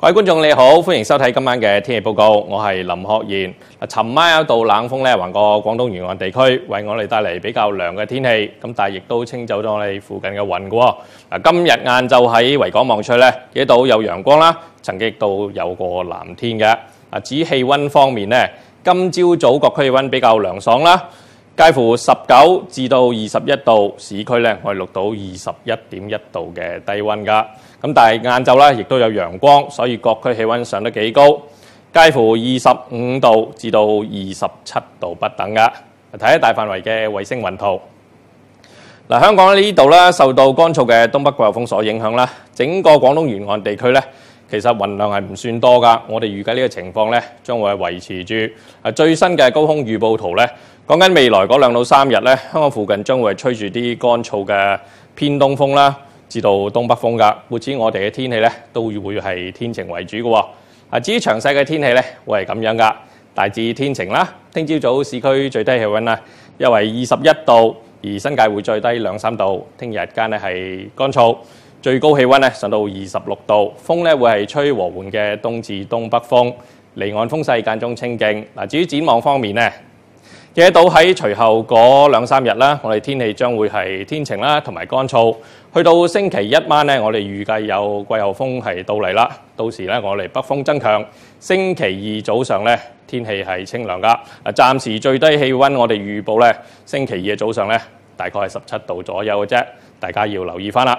各位觀眾你好，歡迎收睇今晚嘅天氣報告，我係林學賢。尋晚有一道冷鋒咧橫過廣東沿岸地區，為我哋帶嚟比較涼嘅天氣，咁但係亦都清走咗我哋附近嘅雲嘅喎。今日晏晝喺維港望出咧，見到有陽光啦，曾經亦都有個藍天嘅。啊，至於氣温方面咧，今朝早各區氣温比較涼爽啦。介乎十九至到二十一度，市區咧我哋錄到二十一點一度嘅低温㗎。咁但係晏晝咧亦都有陽光，所以各區氣温上得幾高，介乎二十五度至到二十七度不等㗎。睇下大範圍嘅衛星雲圖。嗱，香港呢度咧受到乾燥嘅東北季候風所影響啦，整個廣東沿岸地區咧。其實雲量係唔算多㗎，我哋預計呢個情況咧將會係維持住。啊，最新嘅高空預報圖咧，講緊未來嗰兩到三日咧，香港附近將會係吹住啲乾燥嘅偏東風啦，至到東北風㗎。故此，我哋嘅天氣咧都會係天晴為主嘅喎。啊，至於詳細嘅天氣咧，會係咁樣㗎，大致天晴啦。聽朝早市區最低氣温啊，約為二十一度，而新界會最低兩三度。聽日間咧係乾燥。最高氣温咧上到二十六度，風咧會係吹和緩嘅東至東北風，離岸風勢間中清勁。嗱，至於展望方面咧，見到喺隨後嗰兩三日啦，我哋天氣將會係天晴啦，同埋乾燥。去到星期一晚咧，我哋預計有季候風係到嚟啦。到時咧，我哋北風增強。星期二早上咧，天氣係清涼噶。啊，暫時最低氣温我哋預報咧，星期二嘅早上咧，大概係十七度左右嘅啫。大家要留意翻啦。